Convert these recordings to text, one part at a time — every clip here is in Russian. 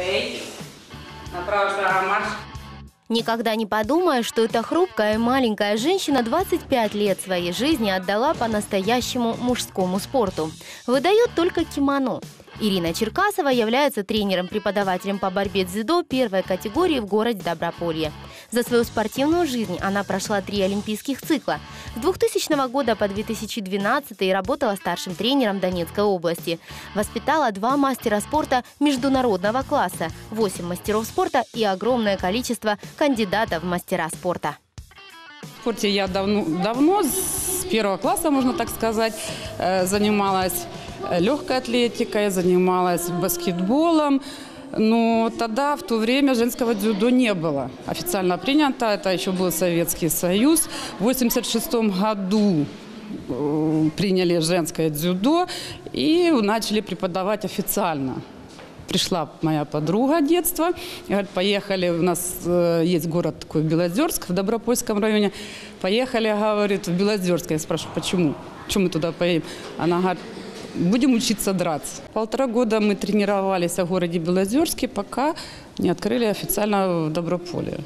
Стоите. Направо марш. Никогда не подумая, что эта хрупкая маленькая женщина 25 лет своей жизни отдала по-настоящему мужскому спорту. Выдает только кимоно. Ирина Черкасова является тренером-преподавателем по борьбе дзюдо первой категории в городе Доброполье. За свою спортивную жизнь она прошла три олимпийских цикла. С 2000 года по 2012 работала старшим тренером Донецкой области. Воспитала два мастера спорта международного класса, 8 мастеров спорта и огромное количество кандидатов в мастера спорта. В спорте я давно, давно, с первого класса, можно так сказать, э, занималась легкой атлетикой, занималась баскетболом. Но тогда, в то время, женского дзюдо не было официально принято. Это еще был Советский Союз. В 1986 году э, приняли женское дзюдо и начали преподавать официально пришла моя подруга детства. Говорит, поехали, у нас э, есть город такой Белозерск в Добропольском районе. Поехали, говорит, в Белозерск. Я спрашиваю, почему? Почему мы туда поедем? Она говорит, будем учиться драться. Полтора года мы тренировались в городе Белозерске, пока не открыли официально в Доброполе.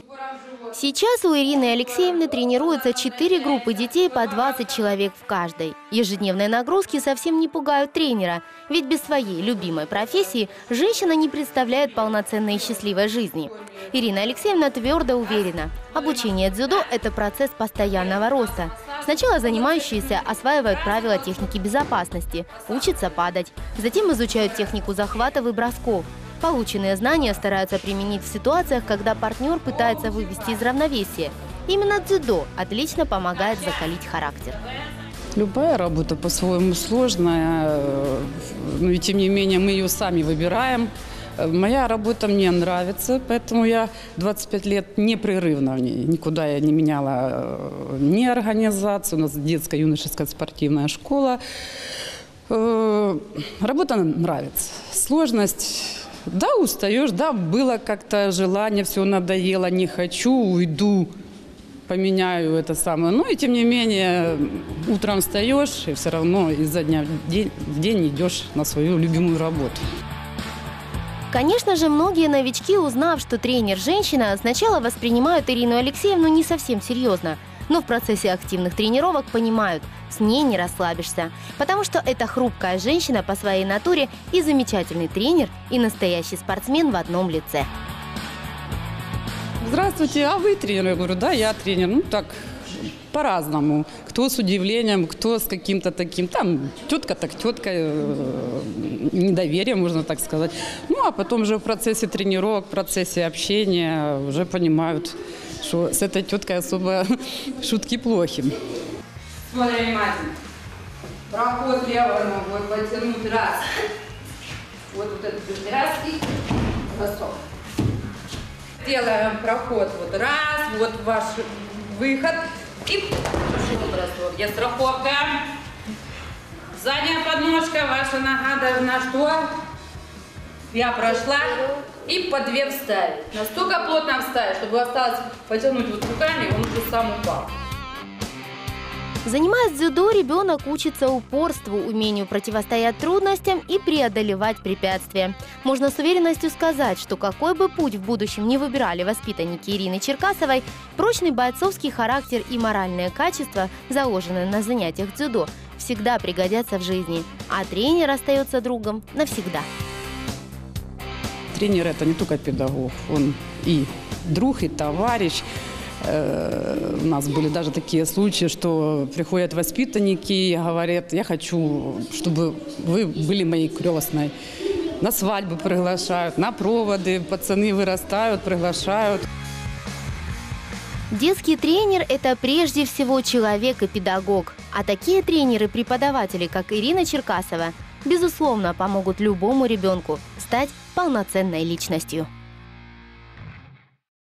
Сейчас у Ирины Алексеевны тренируются 4 группы детей по 20 человек в каждой. Ежедневные нагрузки совсем не пугают тренера, ведь без своей любимой профессии женщина не представляет полноценной и счастливой жизни. Ирина Алексеевна твердо уверена, обучение дзюдо – это процесс постоянного роста. Сначала занимающиеся осваивают правила техники безопасности, учатся падать, затем изучают технику захватов и бросков – Полученные знания стараются применить в ситуациях, когда партнер пытается вывести из равновесия. Именно дзюдо отлично помогает закалить характер. Любая работа по-своему сложная, но и тем не менее мы ее сами выбираем. Моя работа мне нравится, поэтому я 25 лет непрерывно в ней. Никуда я не меняла э, ни организацию. У нас детская юношеская спортивная школа. Э, работа нравится. Сложность да, устаешь, да, было как-то желание, все надоело, не хочу, уйду, поменяю это самое. Но и тем не менее, утром встаешь, и все равно изо дня в день, в день идешь на свою любимую работу. Конечно же, многие новички, узнав, что тренер женщина, сначала воспринимают Ирину Алексеевну не совсем серьезно – но в процессе активных тренировок понимают, с ней не расслабишься, потому что это хрупкая женщина по своей натуре и замечательный тренер, и настоящий спортсмен в одном лице. Здравствуйте, а вы тренер? Я говорю, да, я тренер. Ну так, по-разному. Кто с удивлением, кто с каким-то таким, там, тетка так тетка, э, недоверие, можно так сказать. Ну, а потом уже в процессе тренировок, в процессе общения уже понимают, что с этой теткой особо шутки плохи. Смотри внимательно. Проход левой ногой потянуть раз. Вот, вот этот раз и бросок. Делаем проход вот раз, вот ваш выход и бросок. Я страховка. Задняя подножка, ваша нога должна что? Я прошла и по две вставить. Настолько плотно вставить, чтобы осталось потянуть вот руками, он уже сам упал. Занимаясь дзюдо, ребенок учится упорству, умению противостоять трудностям и преодолевать препятствия. Можно с уверенностью сказать, что какой бы путь в будущем не выбирали воспитанники Ирины Черкасовой, прочный бойцовский характер и моральные качества, заложенные на занятиях дзюдо, всегда пригодятся в жизни, а тренер остается другом навсегда. Тренер – это не только педагог, он и друг, и товарищ. Э, у нас были даже такие случаи, что приходят воспитанники и говорят, я хочу, чтобы вы были моей крестной. На свадьбу приглашают, на проводы, пацаны вырастают, приглашают. Детский тренер – это прежде всего человек и педагог. А такие тренеры-преподаватели, как Ирина Черкасова, безусловно, помогут любому ребенку стать полноценной личностью.